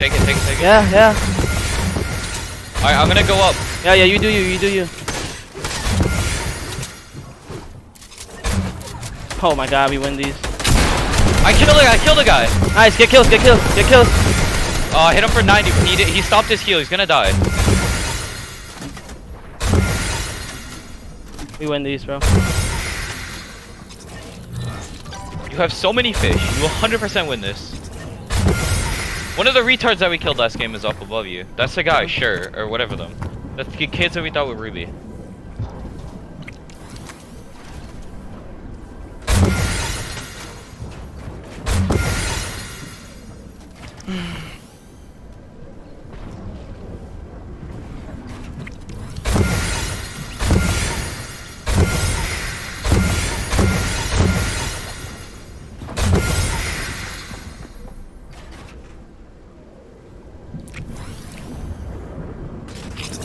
Take it, take it, take it. Yeah, yeah. Alright, I'm gonna go up. Yeah, yeah, you do you, you do you. Oh my god, we win these. I killed a guy, I killed a guy. Nice, get kills, get kills, get kills. Oh, I hit him for 90. He, did, he stopped his heal. He's gonna die. We win these, bro. You have so many fish. You 100% win this. One of the retards that we killed last game is up above you. That's the guy, sure, or whatever them. That's the kids that we thought were Ruby.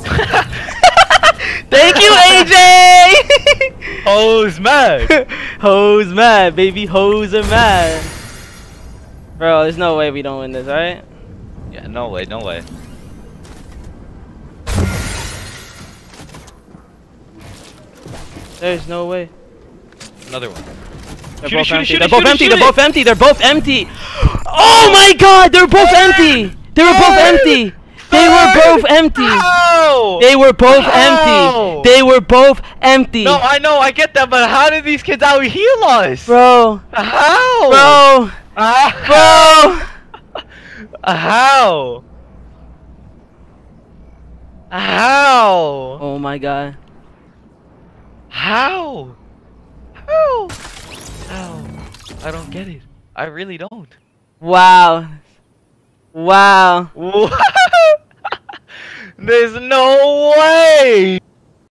Thank you, AJ! Hose mad! Hoes mad, baby. Hoes are mad. Bro, there's no way we don't win this, alright? yeah, no way, no way. There's no way. Another one. They're Shoot it, both it, empty. shoot They're it, both it, empty. They're both empty. They're both empty. Oh my god, they're both empty. They were both empty. They were both empty. How? They were both How? empty. They were both empty. No, I know, I get that, but how did these kids out heal us? Bro, How? bro, Ah, bro. How? How? Oh my god. How? How? How? I don't get it. I really don't. Wow. Wow. There's no way!